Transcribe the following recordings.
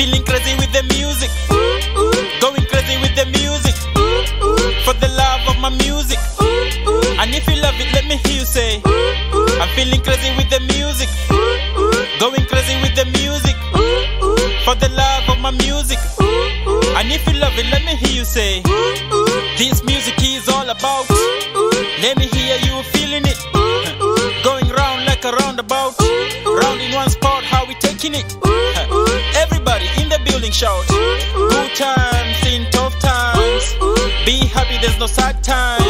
Feeling crazy with the music. Ooh, ooh. Going crazy with the music. Ooh, ooh. For the love of my music. ooh ooh. And if you love it, let me hear you say. ooh ooh. I'm feeling crazy with the music. ooh ooh. Going crazy with the music. ooh ooh. For the love of my music. ooh ooh. And if you love it, let me hear you say. ooh ooh. This music is all about. ooh ooh. Let me hear you feeling it. ooh ooh. Going round like a roundabout. ooh ooh. Round in one spot, how we taking it. ooh ooh. Everybody in building shout. Good times in tough times. Be happy, there's no sad time.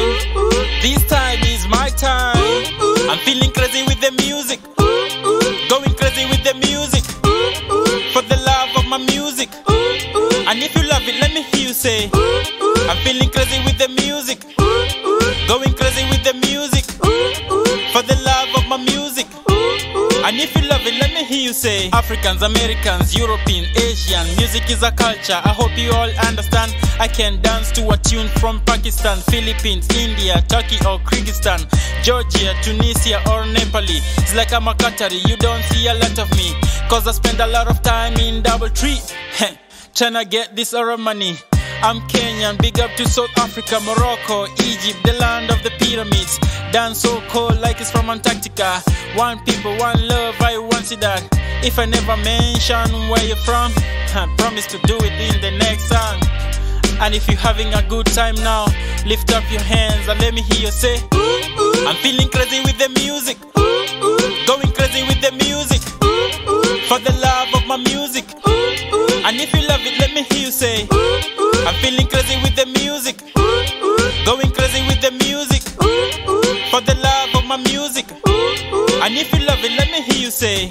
This time is my time. I'm feeling crazy with the music. Going crazy with the music. For the love of my music. And if you love it, let me hear you say. I'm feeling crazy with the music. Going crazy with the music. For the love of my music. And if you love it, you say Africans, Americans, European, Asian Music is a culture, I hope you all understand. I can dance to a tune from Pakistan, Philippines, India, Turkey or Kyrgyzstan Georgia, Tunisia or Nepali. It's like I'm a Qatari, you don't see a lot of me Cause I spend a lot of time in double tree. Tryna get this aura money. I'm Kenyan, big up to South Africa, Morocco, Egypt, the land of the pyramids. Dance so cold like it's from Antarctica. One people, one love, I want see that. If I never mention where you're from, I promise to do it in the next song. And if you're having a good time now, lift up your hands and let me hear you say, Ooh, I'm feeling crazy with the music. Ooh, Going crazy with the music. For the love of my music. And if you love it, let me hear you say, I'm feeling crazy with the music. Going And if you love it, let me hear you say.